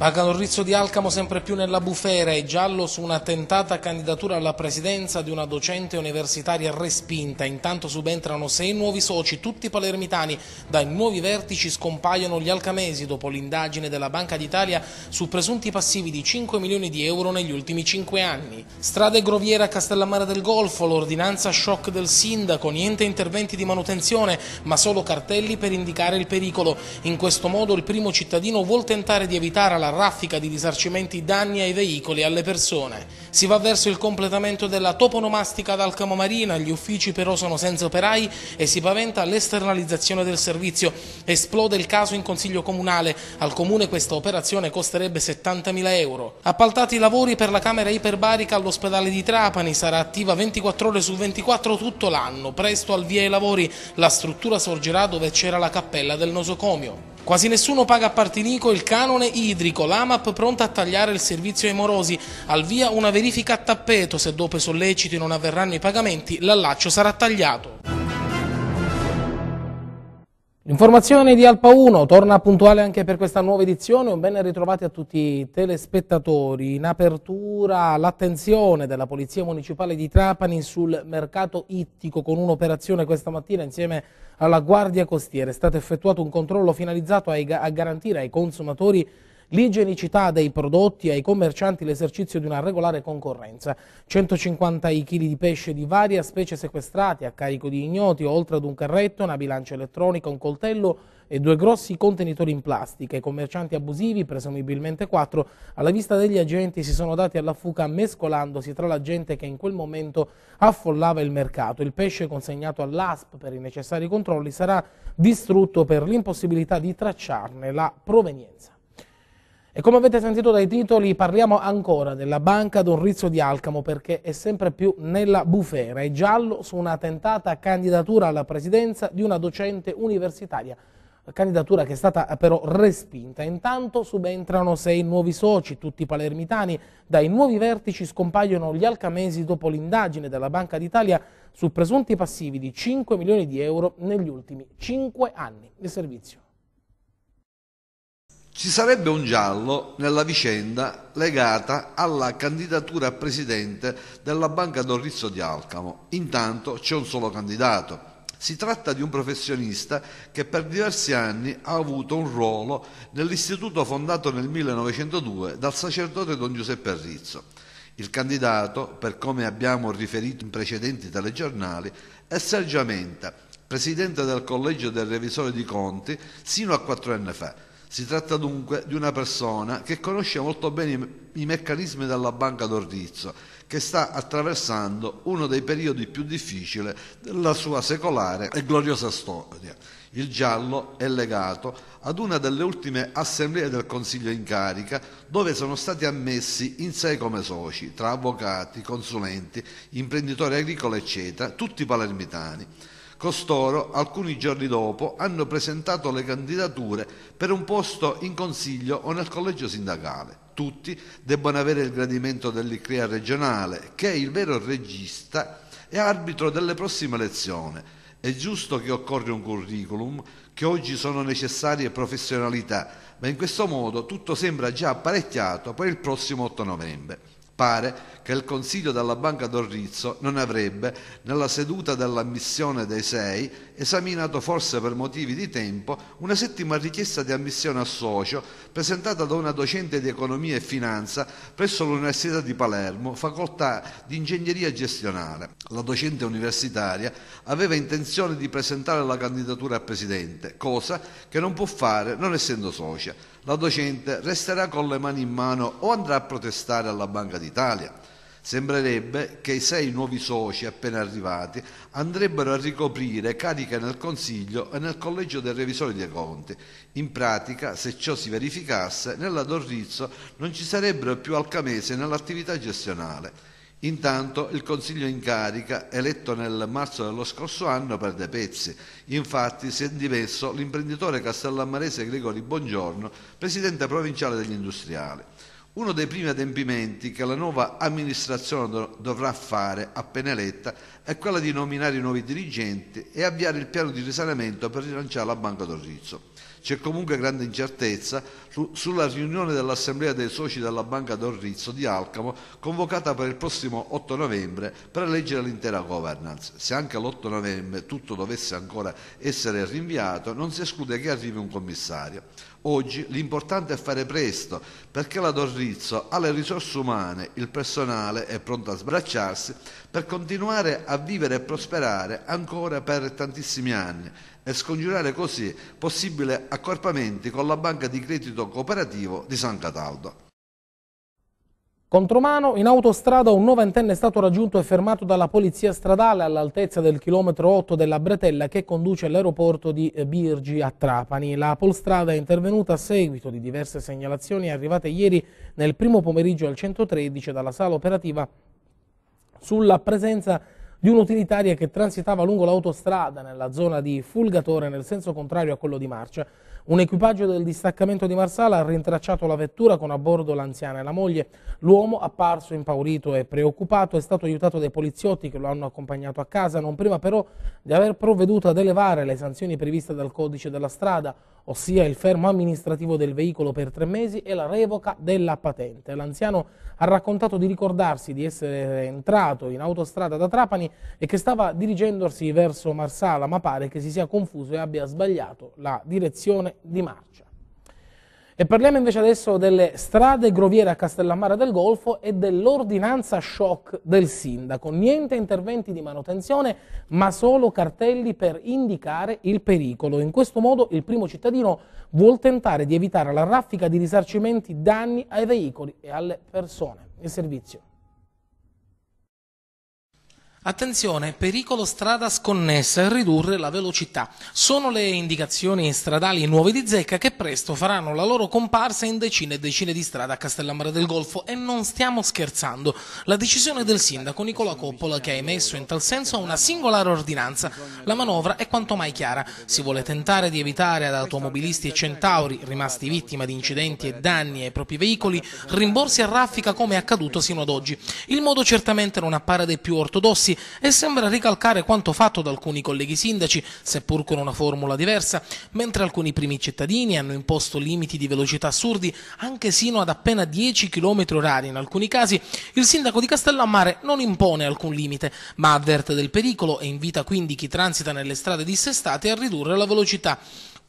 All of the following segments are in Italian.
Banca Norrizzo di Alcamo sempre più nella bufera e giallo su una tentata candidatura alla presidenza di una docente universitaria respinta. Intanto subentrano sei nuovi soci, tutti palermitani. Dai nuovi vertici scompaiono gli alcamesi dopo l'indagine della Banca d'Italia su presunti passivi di 5 milioni di euro negli ultimi 5 anni. Strade Groviera Castellammare del Golfo, l'ordinanza shock del sindaco, niente interventi di manutenzione, ma solo cartelli per indicare il pericolo. In questo modo il primo cittadino vuol tentare di evitare la raffica di risarcimenti danni ai veicoli e alle persone. Si va verso il completamento della toponomastica ad Alcamo Marina, gli uffici però sono senza operai e si paventa l'esternalizzazione del servizio. Esplode il caso in Consiglio Comunale, al Comune questa operazione costerebbe 70.000 euro. Appaltati i lavori per la camera iperbarica all'ospedale di Trapani, sarà attiva 24 ore su 24 tutto l'anno. Presto al via i lavori, la struttura sorgerà dove c'era la cappella del nosocomio. Quasi nessuno paga a Partinico il canone idrico, l'AMAP pronta a tagliare il servizio ai morosi, al via una verifica a tappeto, se dopo i solleciti non avverranno i pagamenti l'allaccio sarà tagliato. L'informazione di Alpa 1 torna puntuale anche per questa nuova edizione, un ben ritrovati a tutti i telespettatori. In apertura l'attenzione della Polizia Municipale di Trapani sul mercato ittico con un'operazione questa mattina insieme alla Guardia Costiera. È stato effettuato un controllo finalizzato a garantire ai consumatori l'igienicità dei prodotti ai commercianti l'esercizio di una regolare concorrenza. 150 kg di pesce di varia specie sequestrati a carico di ignoti, oltre ad un carretto, una bilancia elettronica, un coltello e due grossi contenitori in plastica. I commercianti abusivi, presumibilmente quattro, alla vista degli agenti si sono dati alla fuga mescolandosi tra la gente che in quel momento affollava il mercato. Il pesce consegnato all'ASP per i necessari controlli sarà distrutto per l'impossibilità di tracciarne la provenienza. E come avete sentito dai titoli parliamo ancora della Banca Don Rizzo di Alcamo perché è sempre più nella bufera. È giallo su una tentata candidatura alla presidenza di una docente universitaria candidatura che è stata però respinta. Intanto subentrano sei nuovi soci, tutti palermitani. Dai nuovi vertici scompaiono gli alcamesi dopo l'indagine della Banca d'Italia su presunti passivi di 5 milioni di euro negli ultimi 5 anni di servizio. Ci sarebbe un giallo nella vicenda legata alla candidatura a presidente della Banca Dorrizzo di Alcamo. Intanto c'è un solo candidato, si tratta di un professionista che per diversi anni ha avuto un ruolo nell'istituto fondato nel 1902 dal sacerdote Don Giuseppe Rizzo. Il candidato, per come abbiamo riferito in precedenti telegiornali, è Sergio Amenta, presidente del Collegio del Revisore di Conti sino a quattro anni fa. Si tratta dunque di una persona che conosce molto bene i meccanismi della Banca d'Orrizzo che sta attraversando uno dei periodi più difficili della sua secolare e gloriosa storia. Il giallo è legato ad una delle ultime assemblee del Consiglio in carica dove sono stati ammessi in sei come soci, tra avvocati, consulenti, imprenditori agricoli, eccetera, tutti palermitani. Costoro, alcuni giorni dopo, hanno presentato le candidature per un posto in consiglio o nel collegio sindacale tutti debbono avere il gradimento dell'ICREA regionale, che è il vero regista e arbitro delle prossime elezioni. È giusto che occorre un curriculum, che oggi sono necessarie professionalità, ma in questo modo tutto sembra già apparecchiato per il prossimo 8 novembre. Pare che il Consiglio della Banca d'Orrizzo non avrebbe, nella seduta dell'ammissione dei sei, esaminato forse per motivi di tempo una settima richiesta di ammissione a socio presentata da una docente di economia e finanza presso l'Università di Palermo, facoltà di ingegneria gestionale. La docente universitaria aveva intenzione di presentare la candidatura a presidente, cosa che non può fare non essendo socia la docente resterà con le mani in mano o andrà a protestare alla Banca d'Italia. Sembrerebbe che i sei nuovi soci appena arrivati andrebbero a ricoprire cariche nel Consiglio e nel Collegio dei Revisori dei Conti. In pratica, se ciò si verificasse, nella Dorrizzo non ci sarebbero più alcamesi nell'attività gestionale. Intanto il Consiglio in carica, eletto nel marzo dello scorso anno, perde pezzi. Infatti si è dimesso l'imprenditore castellammarese Gregori Bongiorno, presidente provinciale degli industriali. Uno dei primi adempimenti che la nuova amministrazione dovrà fare appena eletta è quello di nominare i nuovi dirigenti e avviare il piano di risanamento per rilanciare la Banca d'Orrizzo. C'è comunque grande incertezza sulla riunione dell'Assemblea dei soci della Banca d'Orrizzo di Alcamo convocata per il prossimo 8 novembre per eleggere l'intera governance. Se anche l'8 novembre tutto dovesse ancora essere rinviato, non si esclude che arrivi un commissario. Oggi l'importante è fare presto perché la Dorrizzo ha le risorse umane, il personale è pronto a sbracciarsi per continuare a vivere e prosperare ancora per tantissimi anni e scongiurare così possibili accorpamenti con la banca di credito cooperativo di San Cataldo. Contromano, in autostrada un novantenne è stato raggiunto e fermato dalla polizia stradale all'altezza del chilometro 8 della Bretella che conduce all'aeroporto di Birgi a Trapani. La Polstrada è intervenuta a seguito di diverse segnalazioni arrivate ieri nel primo pomeriggio al 113 dalla sala operativa sulla presenza di un'utilitaria che transitava lungo l'autostrada nella zona di Fulgatore nel senso contrario a quello di marcia. Un equipaggio del distaccamento di Marsala ha rintracciato la vettura con a bordo l'anziana e la moglie. L'uomo, apparso impaurito e preoccupato, è stato aiutato dai poliziotti che lo hanno accompagnato a casa, non prima però di aver provveduto ad elevare le sanzioni previste dal codice della strada, ossia il fermo amministrativo del veicolo per tre mesi e la revoca della patente. L'anziano ha raccontato di ricordarsi di essere entrato in autostrada da Trapani e che stava dirigendosi verso Marsala, ma pare che si sia confuso e abbia sbagliato la direzione di marcia. E parliamo invece adesso delle strade groviere a Castellammare del Golfo e dell'ordinanza shock del sindaco. Niente interventi di manutenzione, ma solo cartelli per indicare il pericolo. In questo modo il primo cittadino vuol tentare di evitare la raffica di risarcimenti danni ai veicoli e alle persone. Il servizio. Attenzione, pericolo strada sconnessa e ridurre la velocità. Sono le indicazioni stradali nuove di Zecca che presto faranno la loro comparsa in decine e decine di strade a Castellammare del Golfo e non stiamo scherzando. La decisione del sindaco Nicola Coppola che ha emesso in tal senso una singolare ordinanza. La manovra è quanto mai chiara. Si vuole tentare di evitare ad automobilisti e centauri rimasti vittima di incidenti e danni ai propri veicoli rimborsi a raffica come è accaduto sino ad oggi. Il modo certamente non appare dei più ortodossi e sembra ricalcare quanto fatto da alcuni colleghi sindaci, seppur con una formula diversa, mentre alcuni primi cittadini hanno imposto limiti di velocità assurdi anche sino ad appena 10 km orari in alcuni casi, il sindaco di Castellammare non impone alcun limite, ma avverte del pericolo e invita quindi chi transita nelle strade dissestate a ridurre la velocità.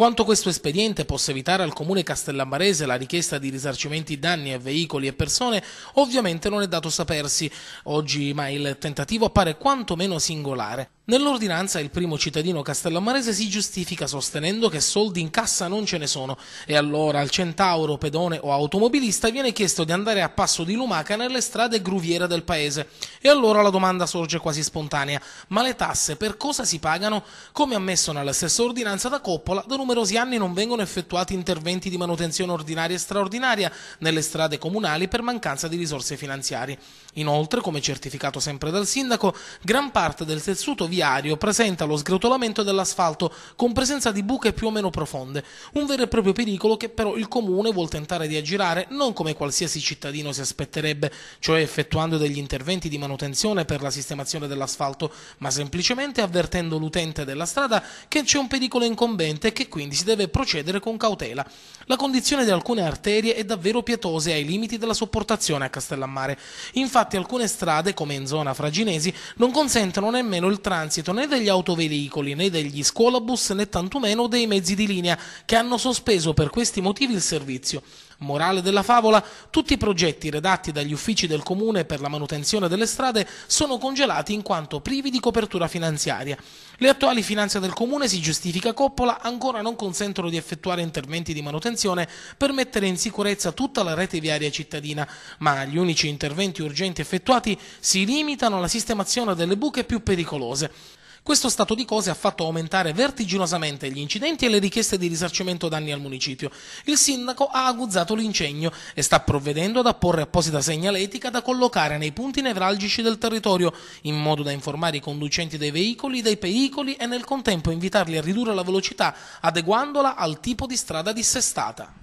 Quanto questo espediente possa evitare al comune castellambarese la richiesta di risarcimenti danni a veicoli e persone, ovviamente non è dato sapersi oggi, ma il tentativo appare quantomeno singolare. Nell'ordinanza il primo cittadino castellammarese si giustifica sostenendo che soldi in cassa non ce ne sono e allora al centauro, pedone o automobilista viene chiesto di andare a passo di lumaca nelle strade gruviere del paese. E allora la domanda sorge quasi spontanea, ma le tasse per cosa si pagano? Come ammesso nella stessa ordinanza da Coppola, da numerosi anni non vengono effettuati interventi di manutenzione ordinaria e straordinaria nelle strade comunali per mancanza di risorse finanziarie. Inoltre, come certificato sempre dal sindaco, gran parte del tessuto viario presenta lo sgretolamento dell'asfalto con presenza di buche più o meno profonde, un vero e proprio pericolo che però il comune vuol tentare di aggirare non come qualsiasi cittadino si aspetterebbe, cioè effettuando degli interventi di manutenzione per la sistemazione dell'asfalto, ma semplicemente avvertendo l'utente della strada che c'è un pericolo incombente e che quindi si deve procedere con cautela. La condizione di alcune arterie è davvero pietosa e ai limiti della sopportazione a Castellammare. Infatti alcune strade, come in zona Fraginesi, non consentono nemmeno il transito né degli autoveicoli né degli scuolabus né tantomeno dei mezzi di linea, che hanno sospeso per questi motivi il servizio. Morale della favola, tutti i progetti redatti dagli uffici del comune per la manutenzione delle strade sono congelati in quanto privi di copertura finanziaria. Le attuali finanze del comune, si giustifica Coppola, ancora non consentono di effettuare interventi di manutenzione per mettere in sicurezza tutta la rete viaria cittadina, ma gli unici interventi urgenti effettuati si limitano alla sistemazione delle buche più pericolose. Questo stato di cose ha fatto aumentare vertiginosamente gli incidenti e le richieste di risarcimento danni al municipio. Il sindaco ha aguzzato l'incegno e sta provvedendo ad apporre apposita segnaletica da collocare nei punti nevralgici del territorio, in modo da informare i conducenti dei veicoli dei pericoli e nel contempo invitarli a ridurre la velocità, adeguandola al tipo di strada dissestata.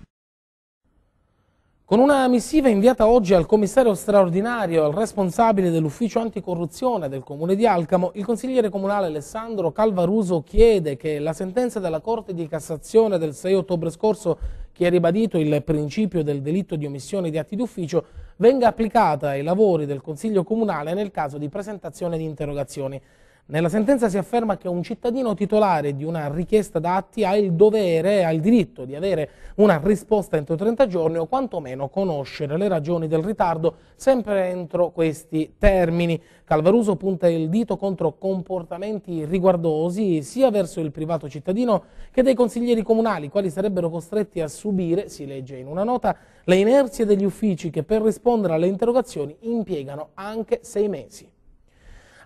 Con una missiva inviata oggi al commissario straordinario al responsabile dell'ufficio anticorruzione del comune di Alcamo, il consigliere comunale Alessandro Calvaruso chiede che la sentenza della Corte di Cassazione del 6 ottobre scorso, che ha ribadito il principio del delitto di omissione di atti d'ufficio, venga applicata ai lavori del Consiglio comunale nel caso di presentazione di interrogazioni. Nella sentenza si afferma che un cittadino titolare di una richiesta d'atti ha il dovere, ha il diritto di avere una risposta entro 30 giorni o quantomeno conoscere le ragioni del ritardo sempre entro questi termini. Calvaruso punta il dito contro comportamenti riguardosi sia verso il privato cittadino che dei consiglieri comunali, quali sarebbero costretti a subire, si legge in una nota, le inerzie degli uffici che per rispondere alle interrogazioni impiegano anche sei mesi.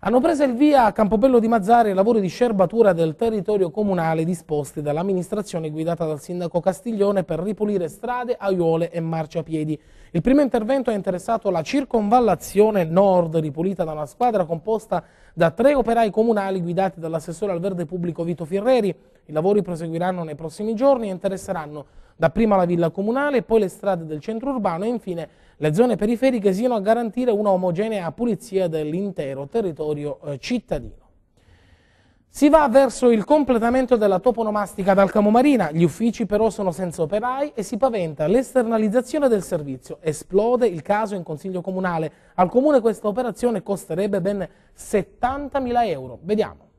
Hanno preso il via a Campobello di Mazzari i lavori di scerbatura del territorio comunale disposti dall'amministrazione guidata dal sindaco Castiglione per ripulire strade, aiuole e marciapiedi. Il primo intervento ha interessato la circonvallazione nord, ripulita da una squadra composta da tre operai comunali guidati dall'assessore al verde pubblico Vito Ferreri. I lavori proseguiranno nei prossimi giorni e interesseranno dapprima la villa comunale, poi le strade del centro urbano e infine le zone periferiche siano a garantire una omogenea pulizia dell'intero territorio eh, cittadino. Si va verso il completamento della toponomastica dal Camomarina, gli uffici però sono senza operai e si paventa l'esternalizzazione del servizio. Esplode il caso in Consiglio Comunale. Al Comune questa operazione costerebbe ben 70.000 euro. Vediamo.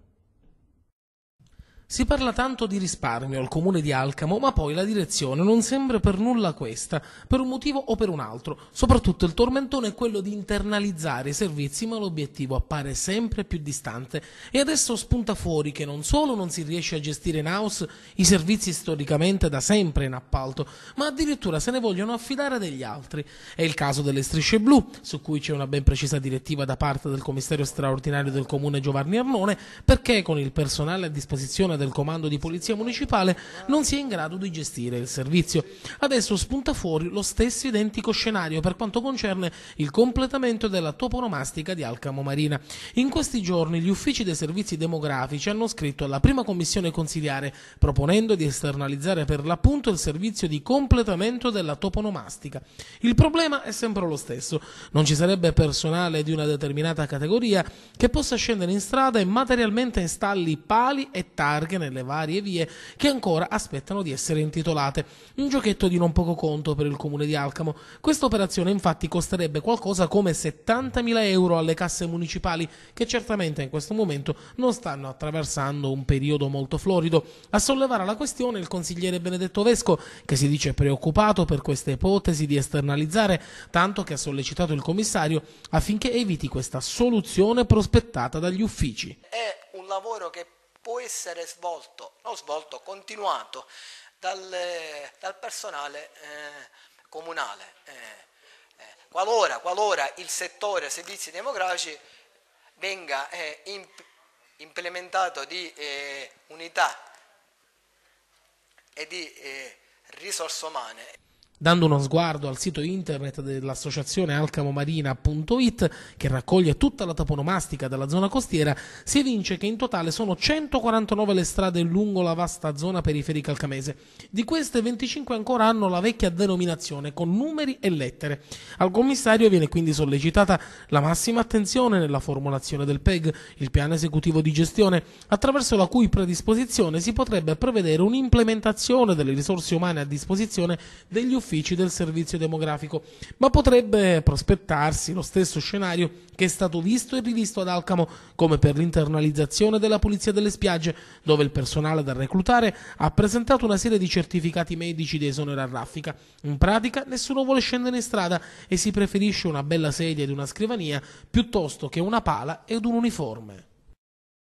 Si parla tanto di risparmio al comune di Alcamo, ma poi la direzione non sembra per nulla questa, per un motivo o per un altro. Soprattutto il tormentone è quello di internalizzare i servizi, ma l'obiettivo appare sempre più distante. E adesso spunta fuori che non solo non si riesce a gestire in house i servizi storicamente da sempre in appalto, ma addirittura se ne vogliono affidare degli altri. È il caso delle strisce blu, su cui c'è una ben precisa direttiva da parte del commissario straordinario del comune Giovanni Arnone, perché con il personale a disposizione del comando di polizia municipale non si è in grado di gestire il servizio. Adesso spunta fuori lo stesso identico scenario per quanto concerne il completamento della toponomastica di Alcamo Marina. In questi giorni gli uffici dei servizi demografici hanno scritto alla prima commissione consigliare proponendo di esternalizzare per l'appunto il servizio di completamento della toponomastica. Il problema è sempre lo stesso, non ci sarebbe personale di una determinata categoria che possa scendere in strada e materialmente installi pali e targhe targhe nelle varie vie che ancora aspettano di essere intitolate. Un giochetto di non poco conto per il comune di Alcamo. Questa operazione infatti costerebbe qualcosa come 70.000 euro alle casse municipali che certamente in questo momento non stanno attraversando un periodo molto florido. A sollevare la questione il consigliere Benedetto Vesco che si dice preoccupato per questa ipotesi di esternalizzare, tanto che ha sollecitato il commissario affinché eviti questa soluzione prospettata dagli uffici. È un lavoro che può essere svolto, non svolto, continuato dal, dal personale eh, comunale. Eh, eh, qualora, qualora, il settore servizi demografici venga eh, imp implementato di eh, unità e di risorse umane dando uno sguardo al sito internet dell'associazione alcamomarina.it che raccoglie tutta la toponomastica della zona costiera, si evince che in totale sono 149 le strade lungo la vasta zona periferica alcamese. Di queste 25 ancora hanno la vecchia denominazione con numeri e lettere. Al commissario viene quindi sollecitata la massima attenzione nella formulazione del PEG, il piano esecutivo di gestione, attraverso la cui predisposizione si potrebbe prevedere un'implementazione delle risorse umane a disposizione degli uffici uffici del servizio demografico, ma potrebbe prospettarsi lo stesso scenario che è stato visto e rivisto ad Alcamo, come per l'internalizzazione della pulizia delle spiagge, dove il personale da reclutare ha presentato una serie di certificati medici di esonero a raffica. In pratica nessuno vuole scendere in strada e si preferisce una bella sedia ed una scrivania piuttosto che una pala ed un uniforme.